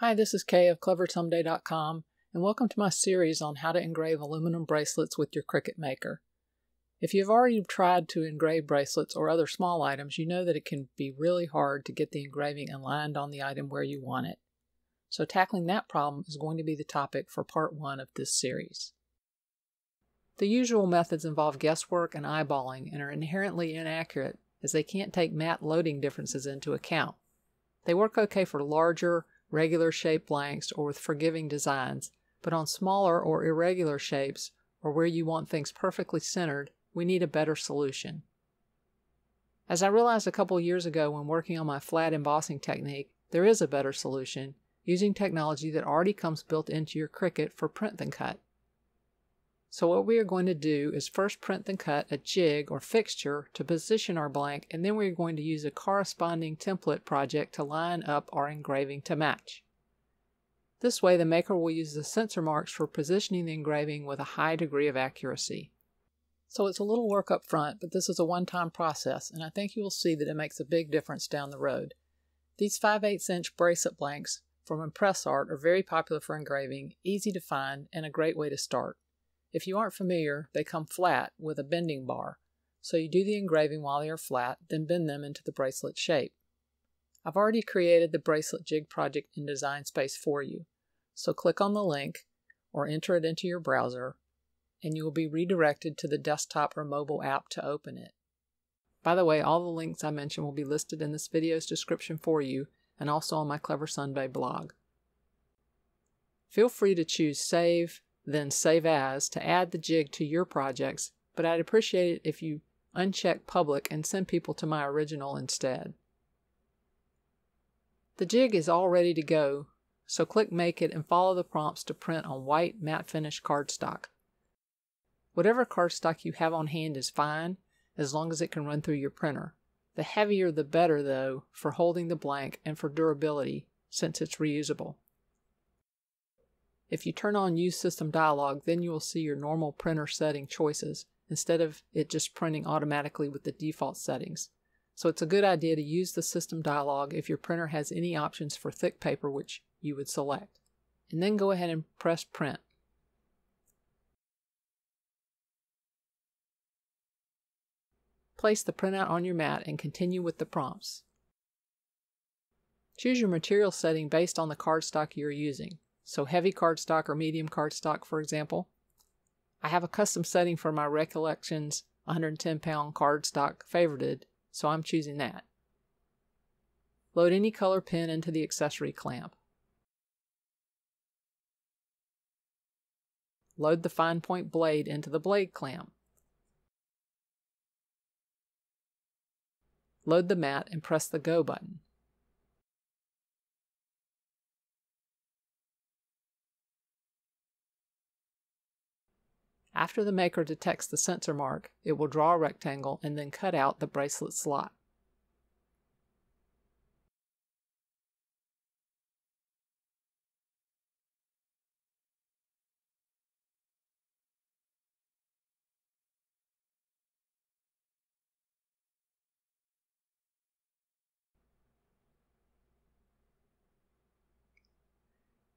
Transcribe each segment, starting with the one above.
Hi, this is Kay of CleverSomeday.com, and welcome to my series on how to engrave aluminum bracelets with your Cricut Maker. If you've already tried to engrave bracelets or other small items, you know that it can be really hard to get the engraving aligned on the item where you want it. So tackling that problem is going to be the topic for part one of this series. The usual methods involve guesswork and eyeballing and are inherently inaccurate as they can't take mat loading differences into account. They work okay for larger, regular shaped blanks or with forgiving designs, but on smaller or irregular shapes or where you want things perfectly centered, we need a better solution. As I realized a couple years ago when working on my flat embossing technique, there is a better solution using technology that already comes built into your Cricut for print then cut. So what we are going to do is first print then cut a jig or fixture to position our blank and then we're going to use a corresponding template project to line up our engraving to match. This way the maker will use the sensor marks for positioning the engraving with a high degree of accuracy. So it's a little work up front, but this is a one-time process and I think you will see that it makes a big difference down the road. These 5 8 inch bracelet blanks from ImpressArt are very popular for engraving, easy to find, and a great way to start. If you aren't familiar, they come flat with a bending bar, so you do the engraving while they are flat, then bend them into the bracelet shape. I've already created the bracelet jig project in Design Space for you, so click on the link or enter it into your browser, and you will be redirected to the desktop or mobile app to open it. By the way, all the links I mentioned will be listed in this video's description for you and also on my CleverSomeday blog. Feel free to choose Save, then Save As to add the jig to your projects, but I'd appreciate it if you uncheck Public and send people to my original instead. The jig is all ready to go, so click Make It and follow the prompts to print on white matte finish cardstock. Whatever cardstock you have on hand is fine, as long as it can run through your printer. The heavier the better, though, for holding the blank and for durability, since it's reusable. If you turn on Use System Dialog, then you will see your normal printer setting choices instead of it just printing automatically with the default settings. So it's a good idea to use the system dialog if your printer has any options for thick paper which you would select. And then go ahead and press print. Place the printout on your mat and continue with the prompts. Choose your material setting based on the cardstock you are using so heavy cardstock or medium cardstock, for example. I have a custom setting for my Recollections 110 pound cardstock favorited, so I'm choosing that. Load any color pen into the accessory clamp. Load the fine point blade into the blade clamp. Load the mat and press the Go button. After the maker detects the sensor mark, it will draw a rectangle and then cut out the bracelet slot.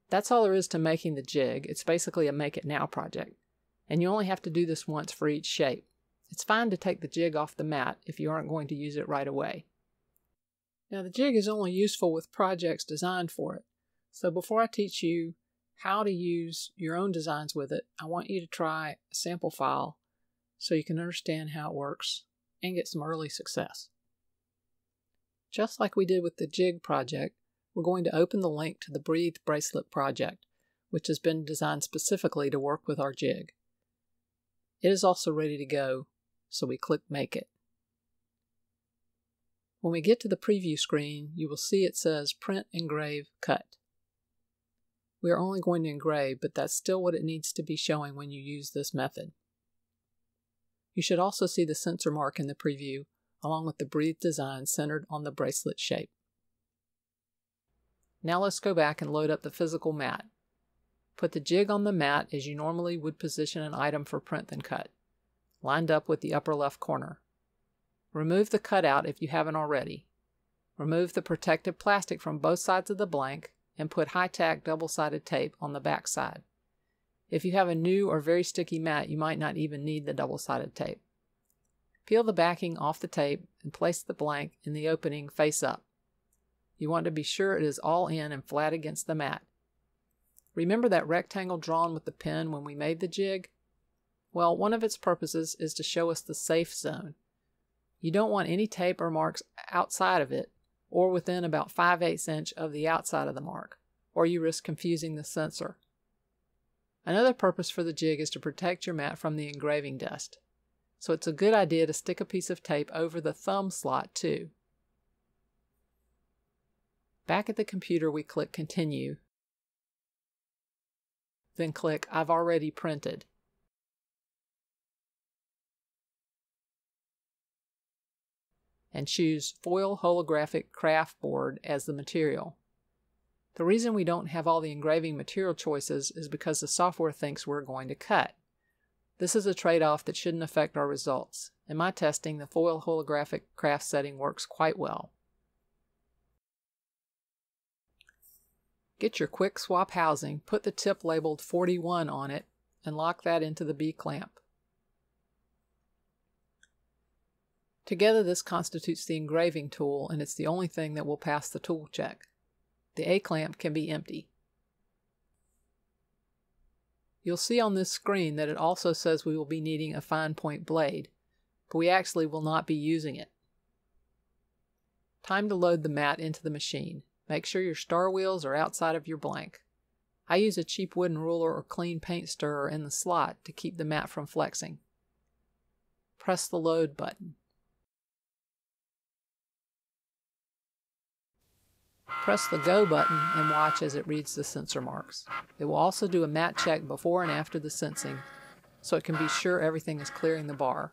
That's all there is to making the jig. It's basically a make it now project and you only have to do this once for each shape. It's fine to take the jig off the mat if you aren't going to use it right away. Now the jig is only useful with projects designed for it, so before I teach you how to use your own designs with it, I want you to try a sample file so you can understand how it works and get some early success. Just like we did with the jig project, we're going to open the link to the Breathe Bracelet project, which has been designed specifically to work with our jig. It is also ready to go, so we click Make It. When we get to the preview screen, you will see it says Print, Engrave, Cut. We are only going to engrave, but that's still what it needs to be showing when you use this method. You should also see the sensor mark in the preview, along with the breathe design centered on the bracelet shape. Now let's go back and load up the physical mat. Put the jig on the mat as you normally would position an item for print then cut, lined up with the upper left corner. Remove the cutout if you haven't already. Remove the protective plastic from both sides of the blank and put high-tack double-sided tape on the back side. If you have a new or very sticky mat, you might not even need the double-sided tape. Peel the backing off the tape and place the blank in the opening face up. You want to be sure it is all in and flat against the mat. Remember that rectangle drawn with the pen when we made the jig? Well, one of its purposes is to show us the safe zone. You don't want any tape or marks outside of it or within about 5 8 inch of the outside of the mark, or you risk confusing the sensor. Another purpose for the jig is to protect your mat from the engraving dust. So it's a good idea to stick a piece of tape over the thumb slot too. Back at the computer we click Continue, then click I've already printed. and choose foil holographic craft board as the material. The reason we don't have all the engraving material choices is because the software thinks we're going to cut. This is a trade-off that shouldn't affect our results. In my testing, the foil holographic craft setting works quite well. Get your quick swap housing, put the tip labeled 41 on it, and lock that into the B-clamp. Together this constitutes the engraving tool and it's the only thing that will pass the tool check. The A-clamp can be empty. You'll see on this screen that it also says we will be needing a fine point blade, but we actually will not be using it. Time to load the mat into the machine. Make sure your star wheels are outside of your blank. I use a cheap wooden ruler or clean paint stirrer in the slot to keep the mat from flexing. Press the load button. Press the Go button and watch as it reads the sensor marks. It will also do a mat check before and after the sensing, so it can be sure everything is clearing the bar.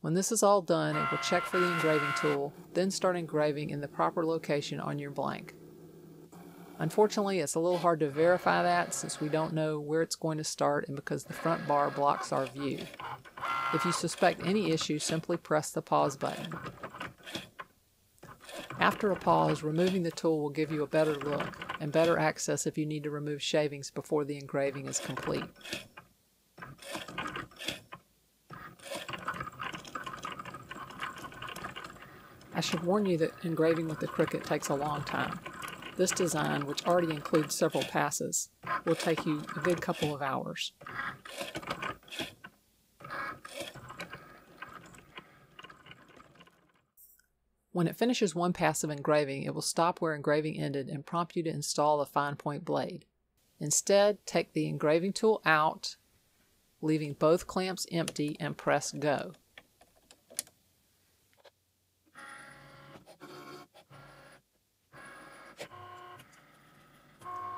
When this is all done, it will check for the engraving tool, then start engraving in the proper location on your blank. Unfortunately, it's a little hard to verify that since we don't know where it's going to start and because the front bar blocks our view. If you suspect any issue, simply press the pause button. After a pause, removing the tool will give you a better look and better access if you need to remove shavings before the engraving is complete. I should warn you that engraving with the Cricut takes a long time. This design, which already includes several passes, will take you a good couple of hours. When it finishes one pass of engraving, it will stop where engraving ended and prompt you to install a fine point blade. Instead, take the engraving tool out, leaving both clamps empty and press go.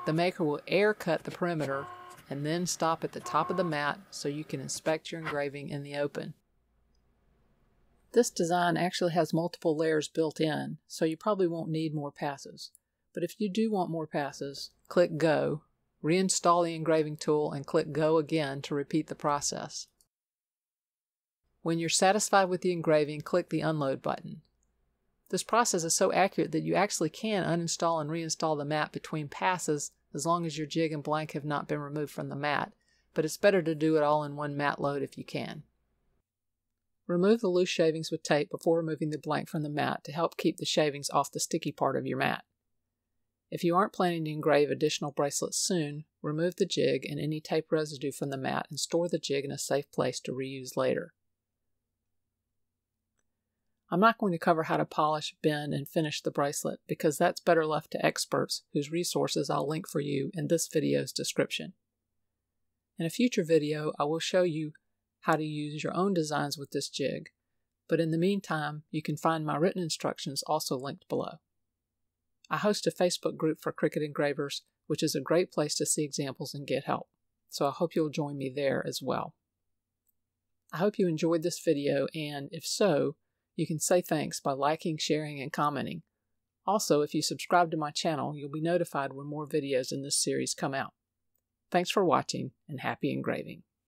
The maker will air cut the perimeter and then stop at the top of the mat so you can inspect your engraving in the open. This design actually has multiple layers built in, so you probably won't need more passes. But if you do want more passes, click Go, reinstall the engraving tool, and click Go again to repeat the process. When you're satisfied with the engraving, click the Unload button. This process is so accurate that you actually can uninstall and reinstall the mat between passes as long as your jig and blank have not been removed from the mat, but it's better to do it all in one mat load if you can. Remove the loose shavings with tape before removing the blank from the mat to help keep the shavings off the sticky part of your mat. If you aren't planning to engrave additional bracelets soon, remove the jig and any tape residue from the mat and store the jig in a safe place to reuse later. I'm not going to cover how to polish, bend, and finish the bracelet because that's better left to experts whose resources I'll link for you in this video's description. In a future video, I will show you how to use your own designs with this jig, but in the meantime, you can find my written instructions also linked below. I host a Facebook group for Cricut engravers, which is a great place to see examples and get help, so I hope you'll join me there as well. I hope you enjoyed this video, and if so, you can say thanks by liking, sharing, and commenting. Also, if you subscribe to my channel, you'll be notified when more videos in this series come out. Thanks for watching, and happy engraving.